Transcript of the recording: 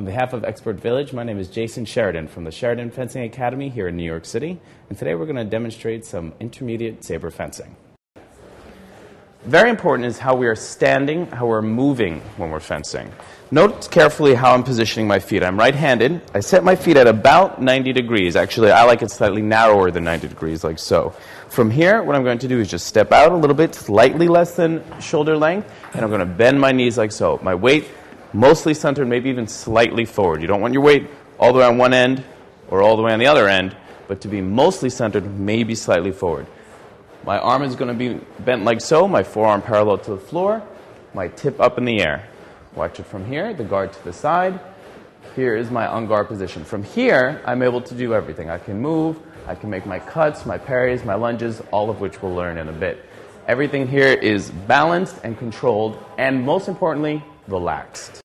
On behalf of Expert Village, my name is Jason Sheridan from the Sheridan Fencing Academy here in New York City, and today we're going to demonstrate some intermediate saber fencing. Very important is how we are standing, how we're moving when we're fencing. Note carefully how I'm positioning my feet. I'm right handed. I set my feet at about 90 degrees. Actually, I like it slightly narrower than 90 degrees, like so. From here, what I'm going to do is just step out a little bit, slightly less than shoulder length, and I'm going to bend my knees like so. My weight mostly centered, maybe even slightly forward. You don't want your weight all the way on one end or all the way on the other end, but to be mostly centered, maybe slightly forward. My arm is going to be bent like so, my forearm parallel to the floor, my tip up in the air. Watch it from here, the guard to the side. Here is my on guard position. From here, I'm able to do everything. I can move, I can make my cuts, my parries, my lunges, all of which we'll learn in a bit. Everything here is balanced and controlled, and most importantly, relaxed.